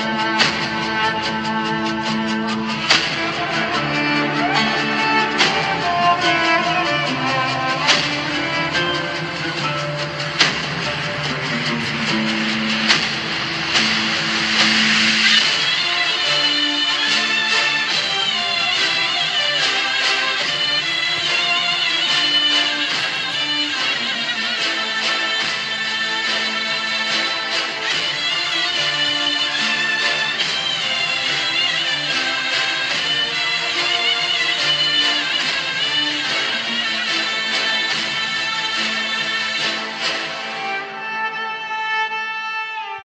Bye.